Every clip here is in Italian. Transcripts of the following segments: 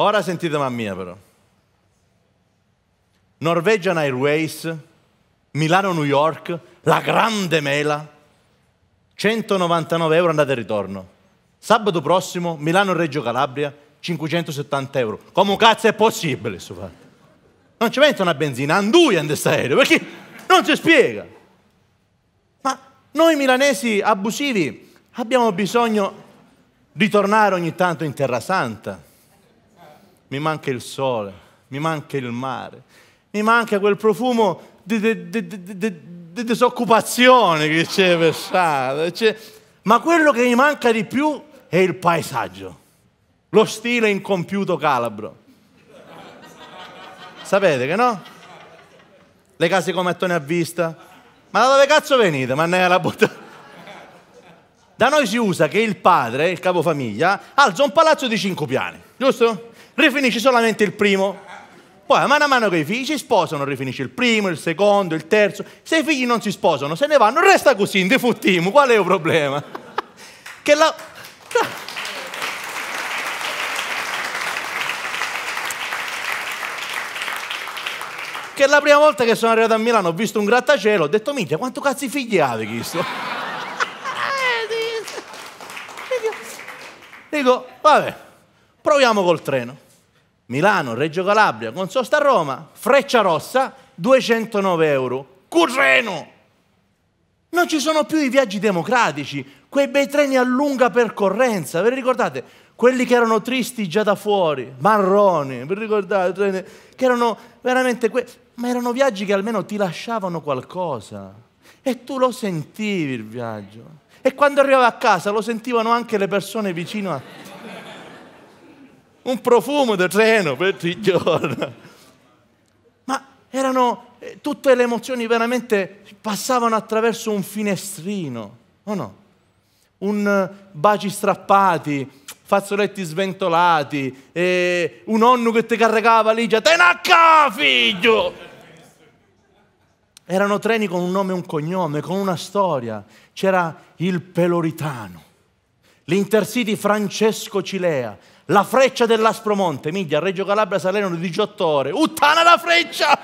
Ora sentite mamma mia però. Norwegian Airways, Milano-New York, la grande mela, 199 euro andata e ritorno. Sabato prossimo, Milano-Reggio Calabria, 570 euro. Come cazzo è possibile questo fatto? Non ci mettono una benzina, anduia in questo aereo, perché non si spiega. Ma noi milanesi abusivi abbiamo bisogno di tornare ogni tanto in Terra Santa. Mi manca il sole, mi manca il mare, mi manca quel profumo di, di, di, di disoccupazione che c'è per strada. Ma quello che mi manca di più è il paesaggio, lo stile incompiuto calabro. Sapete che no? Le case come mattoni a vista. Ma da dove cazzo venite? Ma ne la buttata. Da noi si usa che il padre, il capofamiglia, alza un palazzo di cinque piani, giusto? Rifinisce solamente il primo. Poi, mano a mano che i figli si sposano, rifinisce il primo, il secondo, il terzo. Se i figli non si sposano, se ne vanno, resta così, in defuttiamo. Qual è il problema? che la... che la prima volta che sono arrivato a Milano ho visto un grattacielo, ho detto, minchia, quanto cazzo di figli avete questo? Dico, vabbè, proviamo col treno. Milano, Reggio Calabria, con sosta a Roma, Freccia Rossa, 209 euro. Curreno! Non ci sono più i viaggi democratici, quei bei treni a lunga percorrenza, vi ricordate? Quelli che erano tristi già da fuori, marroni, vi ricordate? Che erano veramente, que- ma erano viaggi che almeno ti lasciavano qualcosa. E tu lo sentivi il viaggio. E quando arrivavi a casa lo sentivano anche le persone vicino a te. Un profumo di treno per tre giorni. Ma erano eh, tutte le emozioni veramente passavano attraverso un finestrino, o no? Un eh, baci strappati, fazzoletti sventolati, un nonno che ti carregava la valigia, te ne figlio! Erano treni con un nome e un cognome, con una storia. C'era il Peloritano, l'Intercity Francesco Cilea, la freccia dell'Aspromonte, miglia, Reggio Calabria salevano 18 ore. Uttana la freccia!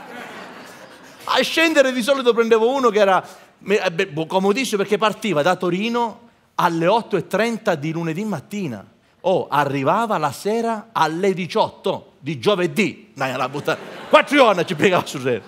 A scendere di solito prendevo uno che era eh, boh, comodissimo perché partiva da Torino alle 8.30 di lunedì mattina. Oh, arrivava la sera alle 18 di giovedì. Dai, la buttata. Quattro giorni ci piegava sul re.